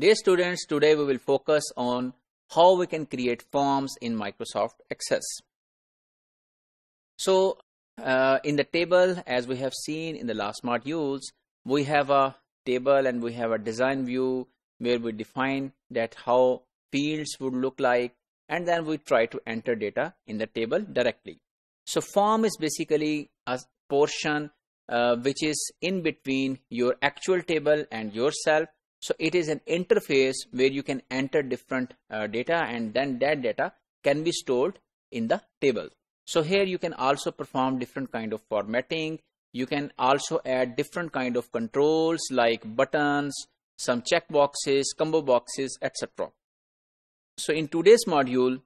Dear students, today we will focus on how we can create forms in Microsoft Access. So, uh, in the table, as we have seen in the last modules, we have a table and we have a design view where we define that how fields would look like and then we try to enter data in the table directly. So form is basically a portion uh, which is in between your actual table and yourself. So it is an interface where you can enter different uh, data and then that data can be stored in the table. So here you can also perform different kind of formatting. You can also add different kind of controls like buttons, some check boxes, combo boxes, etc. So in today's module,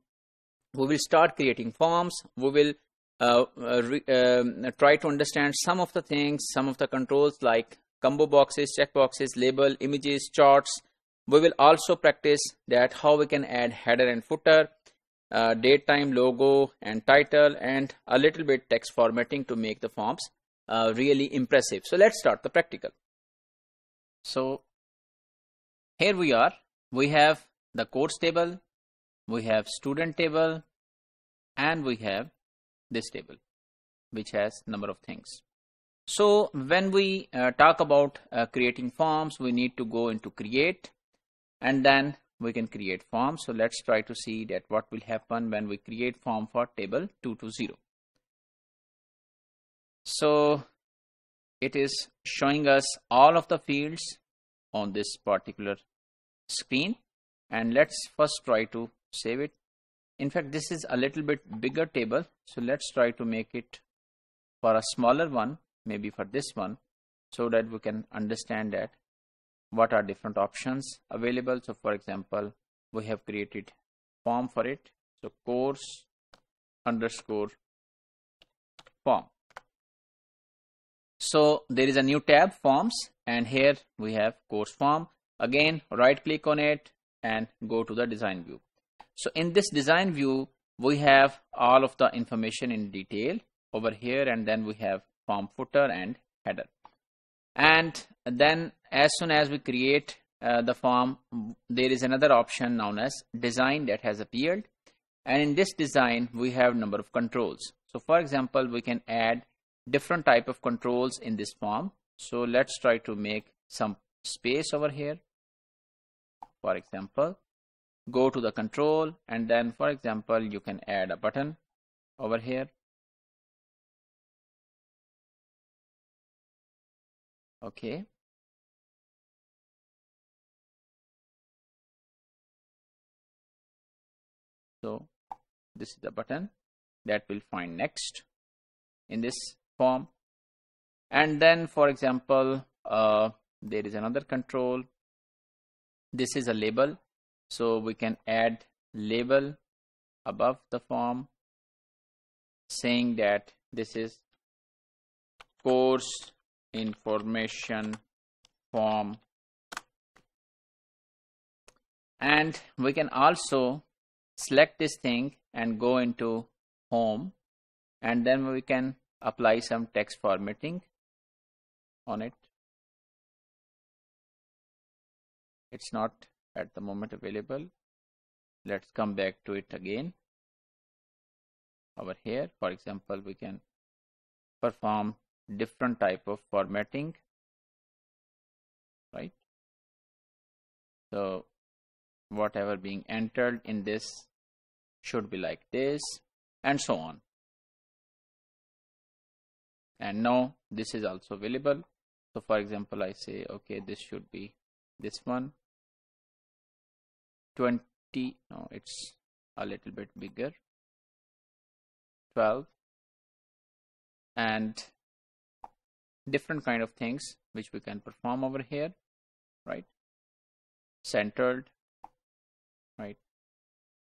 we will start creating forms. We will uh, uh, um, try to understand some of the things, some of the controls like combo boxes, check boxes, label, images, charts. We will also practice that how we can add header and footer, uh, date time, logo and title and a little bit text formatting to make the forms uh, really impressive. So let's start the practical. So here we are. We have the course table, we have student table and we have this table which has number of things. So when we uh, talk about uh, creating forms we need to go into create and then we can create form. So let's try to see that what will happen when we create form for table 220. So it is showing us all of the fields on this particular screen and let's first try to save it in fact this is a little bit bigger table so let's try to make it for a smaller one maybe for this one so that we can understand that what are different options available. So for example we have created form for it. So course underscore form. So there is a new tab forms and here we have course form. Again right click on it and go to the design view. So in this design view, we have all of the information in detail over here and then we have form footer and header. And then as soon as we create uh, the form, there is another option known as design that has appeared. And in this design, we have number of controls. So for example, we can add different type of controls in this form. So let's try to make some space over here for example go to the control and then for example you can add a button over here okay. So this is the button that will find next in this form. And then for example uh, there is another control. This is a label. So we can add label above the form saying that this is course information form. And we can also select this thing and go into home. And then we can apply some text formatting on it. It's not at the moment available. Let's come back to it again. Over here for example we can perform different type of formatting right? So whatever being entered in this should be like this and so on. And now this is also available. So for example I say okay this should be this one. 20 no it's a little bit bigger. 12 and different kind of things which we can perform over here right? Centered right?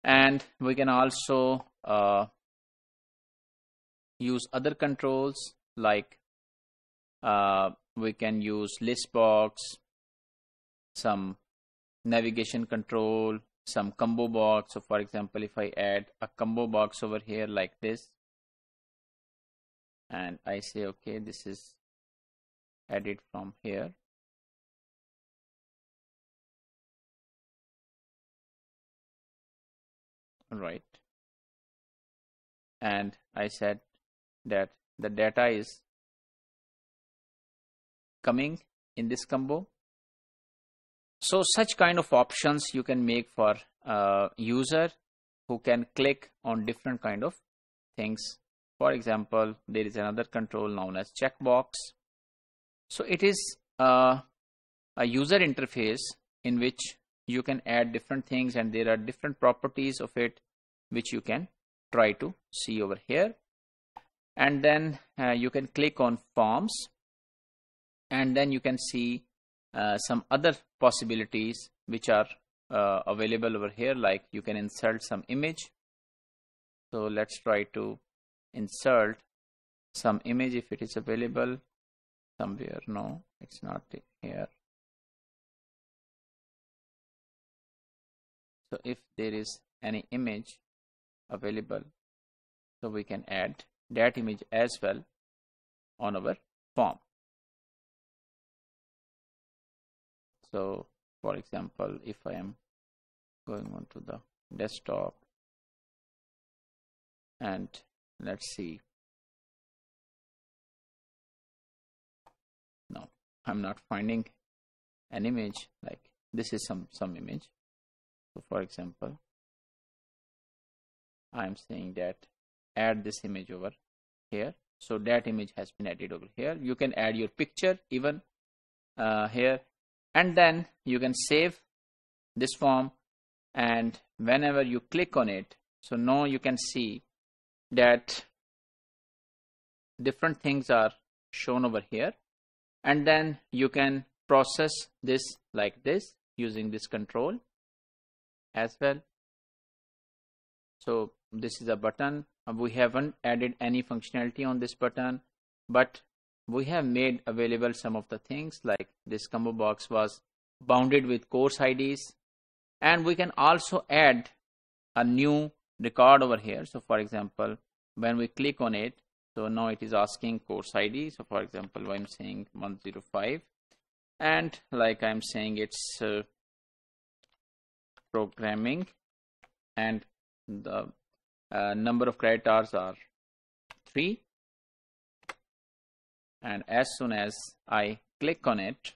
And we can also uh, use other controls like uh, we can use list box some navigation control some combo box. So for example if I add a combo box over here like this and I say okay this is edit from here. Right. And I said that the data is coming in this combo. So such kind of options you can make for a user who can click on different kind of things. For example there is another control known as checkbox so it is uh, a user interface in which you can add different things and there are different properties of it which you can try to see over here. And then uh, you can click on forms and then you can see uh, some other possibilities which are uh, available over here like you can insert some image. So let's try to insert some image if it is available somewhere no it's not here. So if there is any image available so we can add that image as well on our form. So for example if I am going on to the desktop and let's see I'm not finding an image like this is some some image. So for example I'm saying that add this image over here. So that image has been added over here. You can add your picture even uh, here. And then you can save this form. And whenever you click on it so now you can see that different things are shown over here and then you can process this like this using this control as well. So this is a button. Uh, we haven't added any functionality on this button but we have made available some of the things like this combo box was bounded with course IDs and we can also add a new record over here. So for example when we click on it so now it is asking course ID so for example I'm saying 105 and like I'm saying it's uh, programming. And the uh, number of credit hours are 3 and as soon as I click on it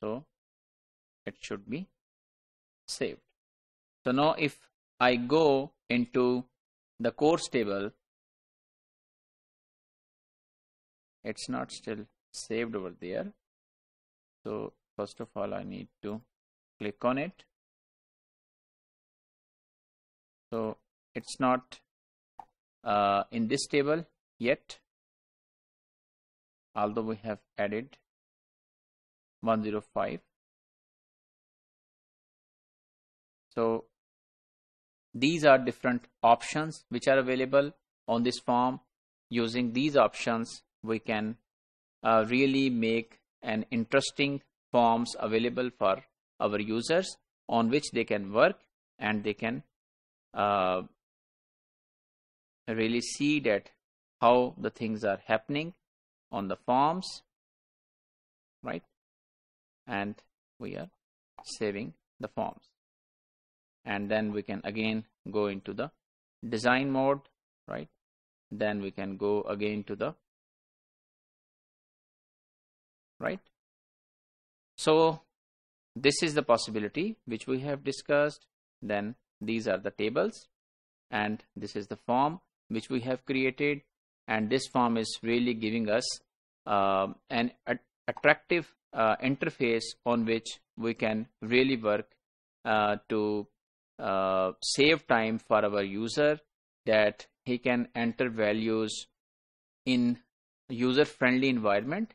so it should be saved. So now if I go into the course table it's not still saved over there. So first of all I need to click on it. So it's not uh, in this table yet. Although we have added 105 so these are different options which are available on this form using these options we can uh, really make an interesting forms available for our users on which they can work and they can uh, really see that how the things are happening on the forms right? And we are saving the forms. And then we can again go into the design mode right? Then we can go again to the right? So this is the possibility which we have discussed. Then these are the tables. And this is the form which we have created. And this form is really giving us uh, an attractive uh, interface on which we can really work uh, to uh, save time for our user that he can enter values in user friendly environment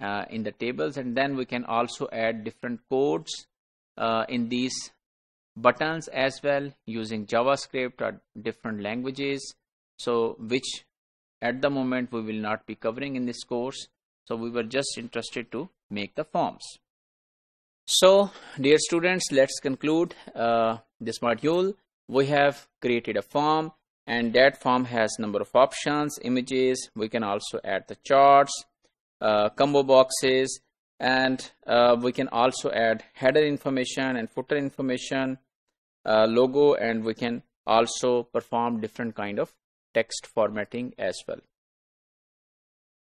uh, in the tables and then we can also add different codes uh, in these buttons as well using JavaScript or different languages. So which at the moment we will not be covering in this course. So we were just interested to make the forms. So dear students let's conclude uh, this module. We have created a form and that form has number of options images. We can also add the charts uh, combo boxes and uh, we can also add header information and footer information uh, logo and we can also perform different kind of text formatting as well